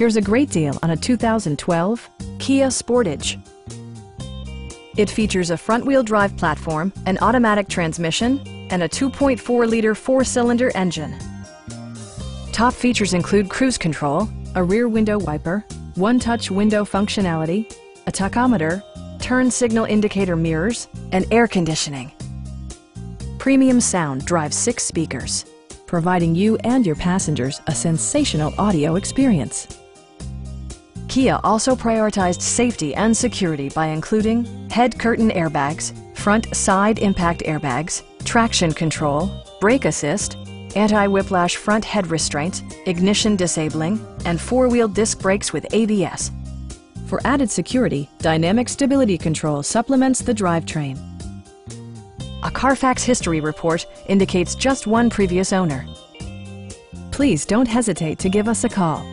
Here's a great deal on a 2012 Kia Sportage. It features a front-wheel drive platform, an automatic transmission, and a 2.4-liter four-cylinder engine. Top features include cruise control, a rear window wiper, one-touch window functionality, a tachometer, turn signal indicator mirrors, and air conditioning. Premium sound drives six speakers, providing you and your passengers a sensational audio experience. Kia also prioritized safety and security by including head curtain airbags, front side impact airbags, traction control, brake assist, anti-whiplash front head restraints, ignition disabling, and four-wheel disc brakes with ABS. For added security, Dynamic Stability Control supplements the drivetrain. A Carfax history report indicates just one previous owner. Please don't hesitate to give us a call.